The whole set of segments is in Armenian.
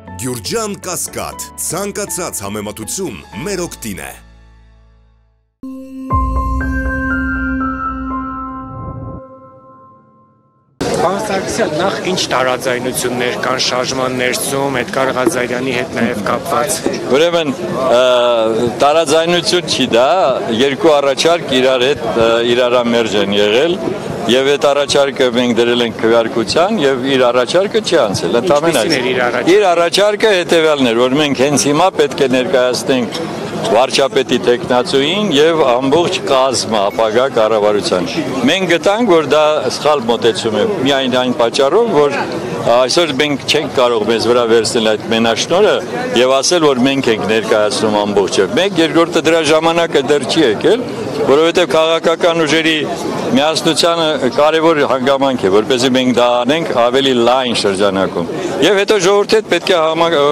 Գյուրջան Կասկադ, ցանկացած համեմատություն մեր օգտին է։ Պարոն Սարգսյան, նախ ինչ տարաձայնություններ կան շարժման ներսում Էդգար Ղազարյանի հետ նաև կապված։ Ուրեմն տարաձայնություն չի դա, երկու առաջարկ իրար հետ իրարամերժ են եղել եւ այդ առաջարկը մենք դրել ենք քվեարկության եւ իր առաջարկը չի անցել։ Ընդհանրապես իր առաջարկը? Հետեւյալն էր, որ մենք հենց հիմա պետք է ներկայացնենք վարչապետի տեխնացուին եւ ամբողջ կազմը ապագա կառավարության։ Մենք գտանք, որ դա սխալ մոտեցում է միայն այն պատճառով, որ այսօր մենք չենք կարող մեզ վրա վերցնել այդ մենաշնորը եւ ասել, որ մենք ենք ներկայացնում ամբողջը։ Մեկ երկրորդը դրա ժամանակը դեռ չի եկել, որովհետեւ քաղաքական ուժերի միասնությանը կարևոր հանգամանք է, որպեսզի մենք դա անենք ավելի լայն շրջանակում։ Եվ հետո ժողովրդի հետ պետք է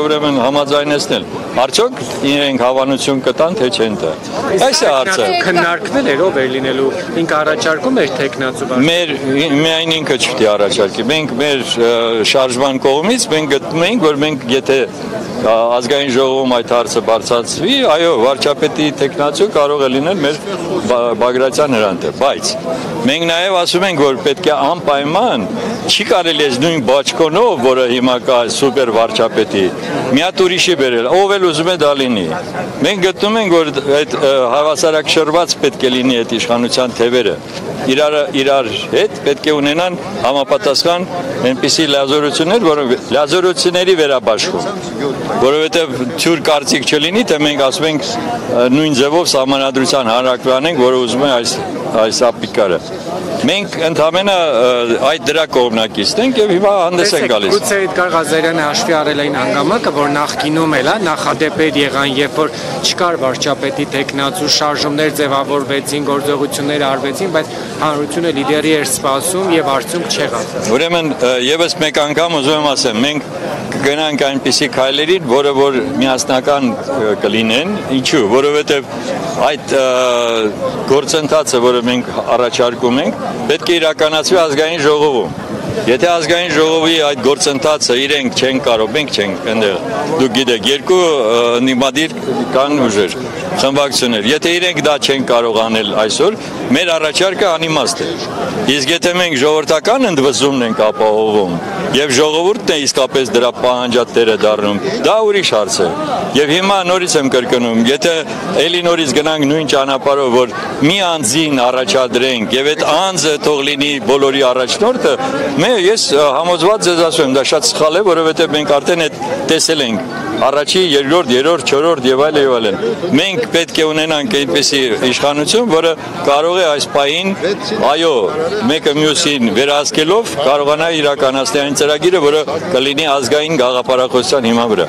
ուրեմն համաձայնեցնել։ Արդյոք իրենք հավանություն կտան, թե չեն տա։ Այս է հարցը։ Քննարկվել էր ով էր լինելու, ինք առաջարկում էր տեխնացու բան։ Մեր միայն ինքը չպետք է առաջարկի։ Մենք մեր շարժման կողմից մենք գտնում ենք, որ մենք եթե ազգային ժողովում այդ հարցը բարձրացվի, այո, վարչապետի տեխնացու կարող է լինել մեր Բագրատյան հրանտը, բայց մենք նաև ասում ենք, որ պետք է անպայման չի կարելի է նույն բաճկոնով, որը հիմա կա սուպեր վարչապետի, մի հատ ուրիշի բերել, ով էլ ուզում է դա լինի։ Մենք գտնում ենք, որ այդ հավասարակշռված պետք է լինի այդ իշխանության թևերը իրար իրար հետ պետք է ունենան համապատասխան այնպիսի լազորություններ, որոնք լազորությունների վերաբաշխում, որովհետև թյուր կարծիք չլինի, թե մենք ասում ենք նույն ձևով համանadrության հանրակրանենք, որը ուզում է այս այս ապիկարը։ Մենք ընդհանրապես այդ դրա կողմնակիցն ենք եւ հիմա հանդես ենք գալիս։ Գուցե Էդգար Ղազարյանը հաշվի առել այն հանգամանքը, որ նախկինում էլ, հա, նախադեպեր եղան, երբ որ չկար վարչապետի տեխնացու շարժումներ ձևավորվեցին, գործողություններ արվեցին, բայց հանրությունը լիդերի էր սպասում եւ արդյունք չեղավ։ Ուրեմն եւս մեկ անգամ ուզում եմ ասեմ, մենք կգնանք այնպիսի քայլերին, որը որ միասնական կլինեն, ինչու, որովհետեւ այդ գործընթացը, որը մենք առաջարկում ենք, պետք է իրականացվի ազգային ժողովում Եթե ազգային ժողովի այդ գործընթացը իրենք չեն կարող, մենք չենք այնտեղ։ Դուք գիտեք, երկու նիմադիր կան ուժեր, խմբակցություններ։ Եթե իրենք դա չեն կարող անել այսօր, մեր առաջարկը անիմաստ է։ Իսկ եթե մենք ժողովրդական ընդվզումն ենք ապահովում, եւ ժողովուրդն է իսկապես դրա պահանջատերը դառնում, դա ուրիշ հարց է։ Եվ հիմա նորից եմ կրկնում, եթե ելի նորից գնանք նույն ճանապարհով, որ մի անձին առաջադրենք եւ այդ անձը թող լինի բոլորի առաջնորդը, Մե ես համոզված ձեզ ասում եմ, դա շատ սխալ է, որովհետև մենք արդեն այդ տեսել ենք առաջի, երկրորդ, երրորդ, չորրորդ եւ այլ եւ այլն։ Մենք պետք է ունենանք այնպեսի իշխանություն, որը կարող է այս պահին, այո, մեկը մյուսին վերահսկելով կարողանա իրականացնել այն ծրագիրը, որը կլինի ազգային գաղափարախոսության հիմա վրա։